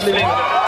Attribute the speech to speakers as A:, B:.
A: straatleerling.
B: Eh,